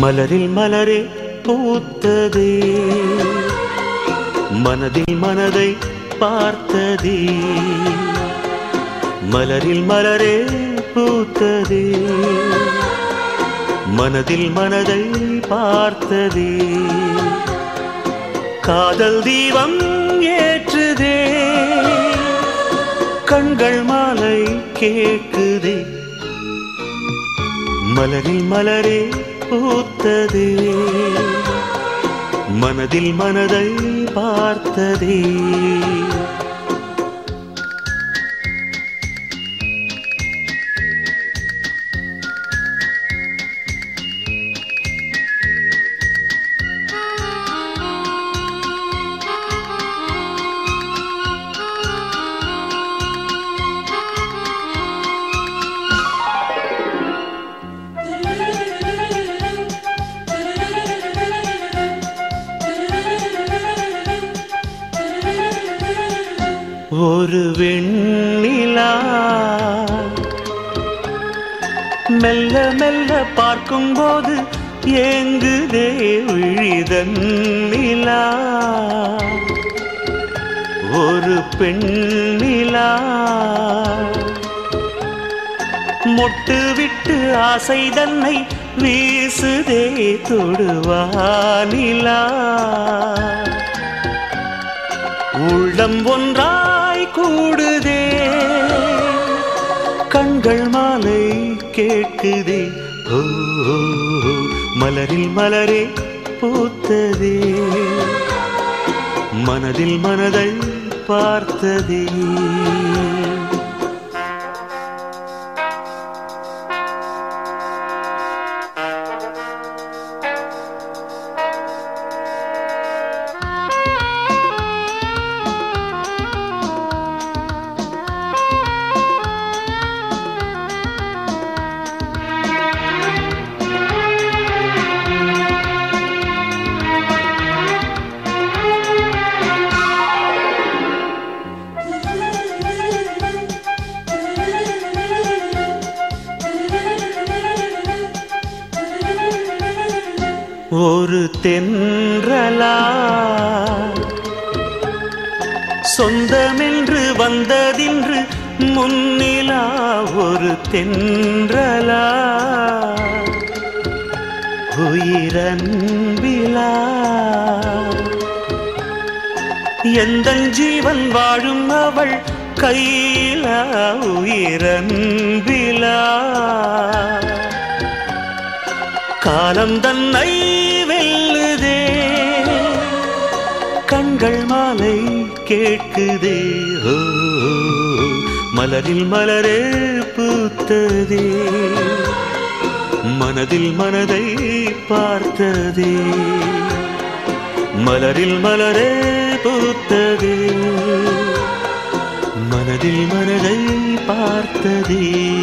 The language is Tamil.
மலரில் மலரே பூத்ததே. மனதில் மனதை பார்த்ததே. மலரில் மலரே பூத்ததே. மனதில் மனதை பார்த்ததே. காதல் தீபம் ஏற்றுதே. கண்கள் மாலை கேட்குதே. மலரில் மலரே பூத்ததே. மனதில் மனதை பார்த்ததே. ஒரு வெண்ணிலா. மெல்ல மெல்ல பார்க்கும்போது ஏங்குதே விழிதன்னிலா ஒரு பெண்ணிலா. மொட்டு விட்டு ஆசை தன்னை வீசுதே தொடுவானிலா உள்ளம் ஒன்றா கூடுதே. கண்கள் மாலை கேட்குதே. ஓ மலரில் மலரே பூத்ததே. மனதில் மனதை பார்த்ததே. ஒரு தென்றலா? சொந்தமென்று வந்ததின்று முன்னிலா ஒரு தென்றலா? உயிரன்பிலா? எந்த ஜீவன் வாழும் அவள் கையிலா? உயிரன்பிலா? காலம் தன்னை கண்கள் மாலை கேட்குதே. ஓ, மலரில் மலரே பூத்ததே. மனதில் மனதை பார்த்ததே. மலரில் மலரே பூத்ததே. மனதில் மனதை பார்த்ததே.